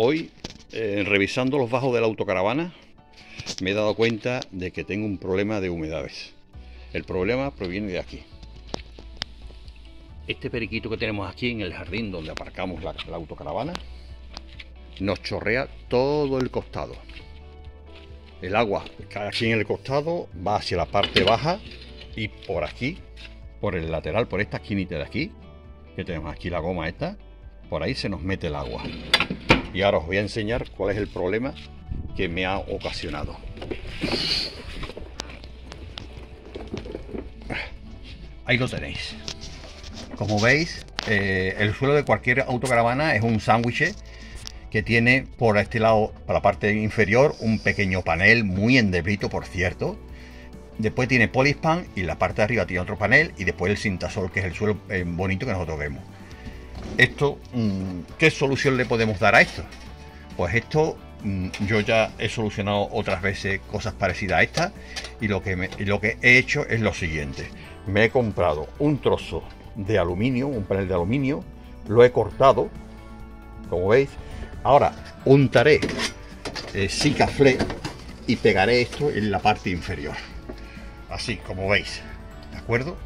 Hoy, eh, revisando los bajos de la autocaravana, me he dado cuenta de que tengo un problema de humedades. El problema proviene de aquí. Este periquito que tenemos aquí en el jardín donde aparcamos la, autocaravana nos chorrea todo el costado. El agua aquí en el costado va hacia la parte baja y por aquí, por el lateral, por esta esquinita de aquí, que tenemos aquí la goma esta, por ahí se nos mete el agua. Y ahora os voy a enseñar cuál es el problema que me ha ocasionado. Ahí lo tenéis. Como veis, eh, el suelo de cualquier autocaravana es un sándwich que tiene por este lado, para la parte inferior, un pequeño panel muy endeblito, por cierto. Después tiene polispan y la parte de arriba tiene otro panel y después el cintasol, que es el suelo eh, bonito que nosotros vemos. Esto, mm, ¿qué solución le podemos dar a esto? Pues esto mm, yo ya he solucionado otras veces cosas parecidas a esta y lo que, lo que he hecho es lo siguiente. Me he comprado un trozo de aluminio, un panel de aluminio, lo he cortado, como veis. Ahora untaré eh, Sikafle y pegaré esto en la parte inferior. Así como veis, ¿de acuerdo?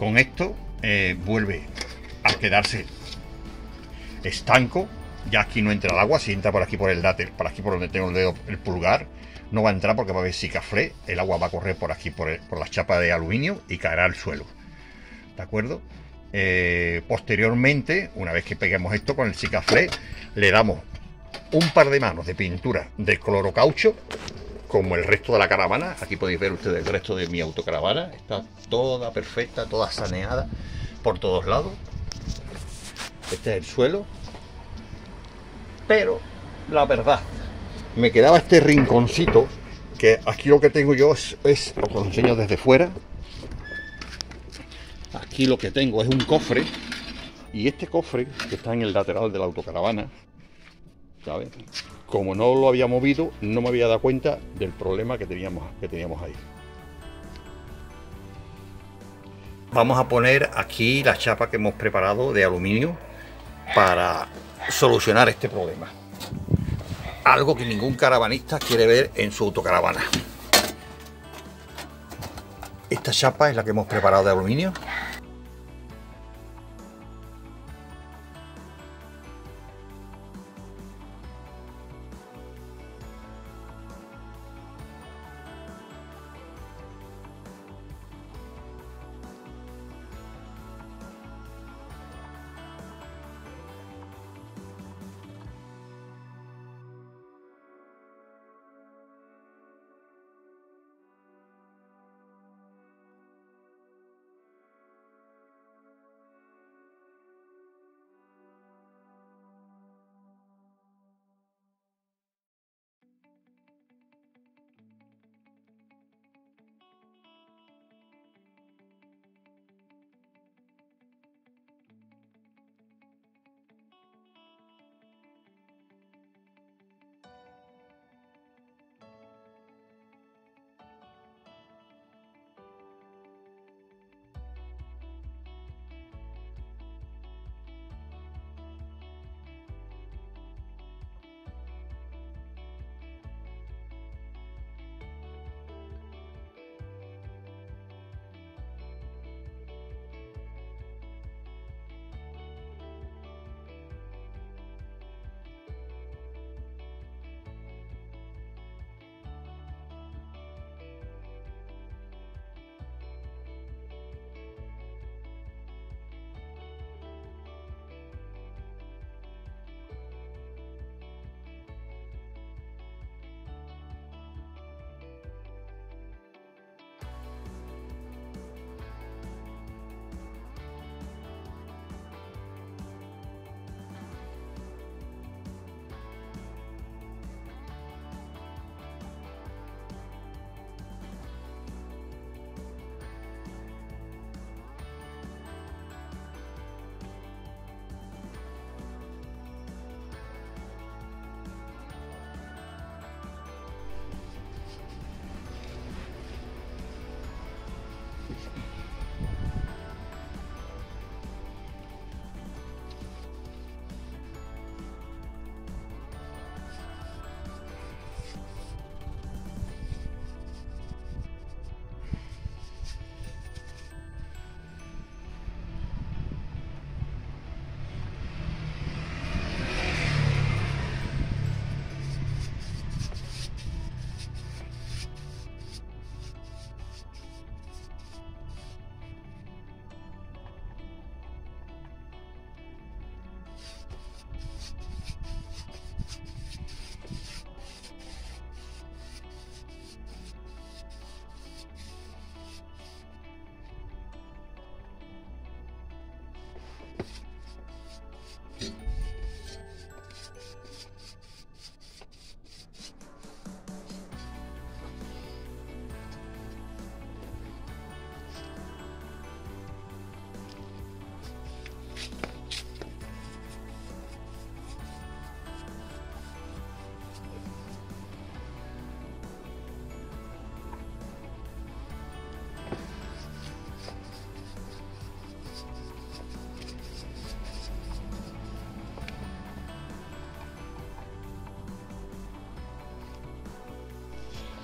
Con esto eh, vuelve a quedarse estanco. Ya aquí no entra el agua, si entra por aquí por el láter, por aquí por donde tengo el dedo, el pulgar, no va a entrar porque va a haber cicaflé, el agua va a correr por aquí, por, por la chapa de aluminio y caerá al suelo. ¿De acuerdo? Eh, posteriormente, una vez que peguemos esto con el cicaflé, le damos un par de manos de pintura de clorocaucho, como el resto de la caravana. Aquí podéis ver ustedes el resto de mi autocaravana. Está toda perfecta, toda saneada por todos lados. Este es el suelo. Pero la verdad, me quedaba este rinconcito que aquí lo que tengo yo es, os lo enseño desde fuera. Aquí lo que tengo es un cofre y este cofre que está en el lateral de la autocaravana, ¿sabes? Como no lo había movido, no me había dado cuenta del problema que teníamos, que teníamos ahí. Vamos a poner aquí la chapa que hemos preparado de aluminio para solucionar este problema. Algo que ningún caravanista quiere ver en su autocaravana. Esta chapa es la que hemos preparado de aluminio.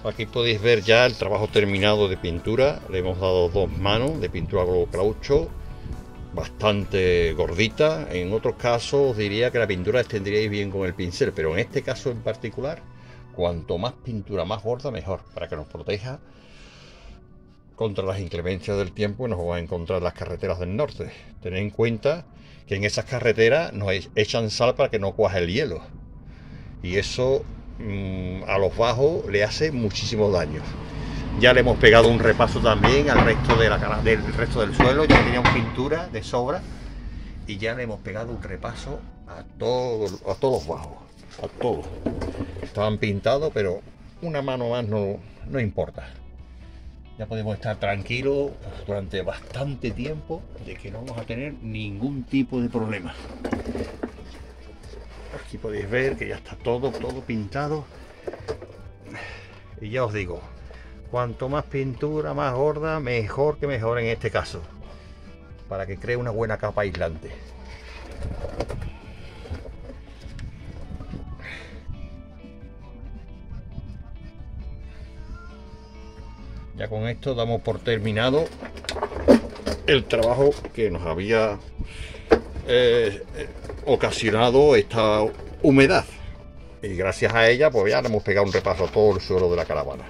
Aquí podéis ver ya el trabajo terminado de pintura. Le hemos dado dos manos de pintura globo caucho, bastante gordita. En otros casos os diría que la pintura la bien con el pincel, pero en este caso en particular, cuanto más pintura más gorda, mejor, para que nos proteja contra las inclemencias del tiempo y nos vamos a encontrar las carreteras del norte. Tened en cuenta que en esas carreteras nos echan sal para que no cuaje el hielo. Y eso Mm, a los bajos le hace muchísimo daño. Ya le hemos pegado un repaso también al resto de la del resto del suelo, ya teníamos pintura de sobra y ya le hemos pegado un repaso a todos a todos los bajos, a todos. Estaban pintados, pero una mano más no, no importa. Ya podemos estar tranquilos durante bastante tiempo de que no vamos a tener ningún tipo de problema. Aquí podéis ver que ya está todo, todo pintado. Y ya os digo, cuanto más pintura, más gorda, mejor que mejor en este caso. Para que cree una buena capa aislante. Ya con esto damos por terminado el trabajo que nos había eh, ocasionado esta humedad. Y gracias a ella, pues ya le hemos pegado un repaso a todo el suelo de la caravana.